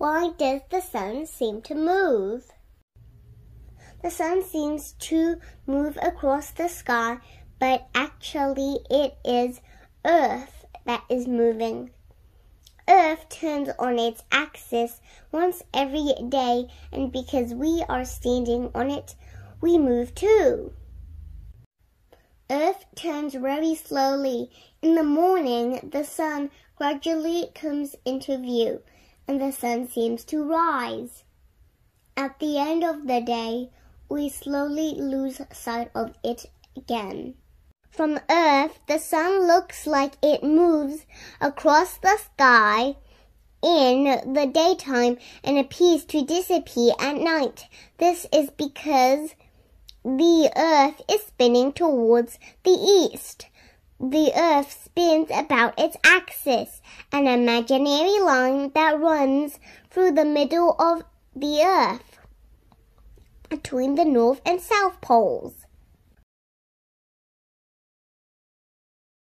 Why does the sun seem to move? The sun seems to move across the sky, but actually it is Earth that is moving. Earth turns on its axis once every day, and because we are standing on it, we move too. Earth turns very slowly. In the morning, the sun gradually comes into view, and the sun seems to rise. At the end of the day, we slowly lose sight of it again. From Earth, the sun looks like it moves across the sky in the daytime and appears to disappear at night. This is because the Earth is spinning towards the east. The Earth spins about its axis, an imaginary line that runs through the middle of the Earth between the North and South poles.